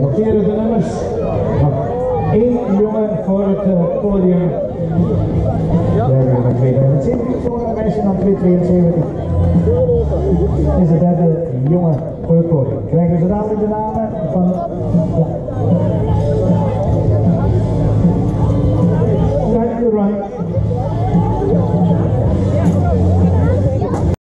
Noteren de nummers. Nog jongen voor het eh, podium. Ja. Daar hebben we 270 voor een meisje van 272. Is de derde jongen voor het podium. Krijgen ze dadelijk de namen van.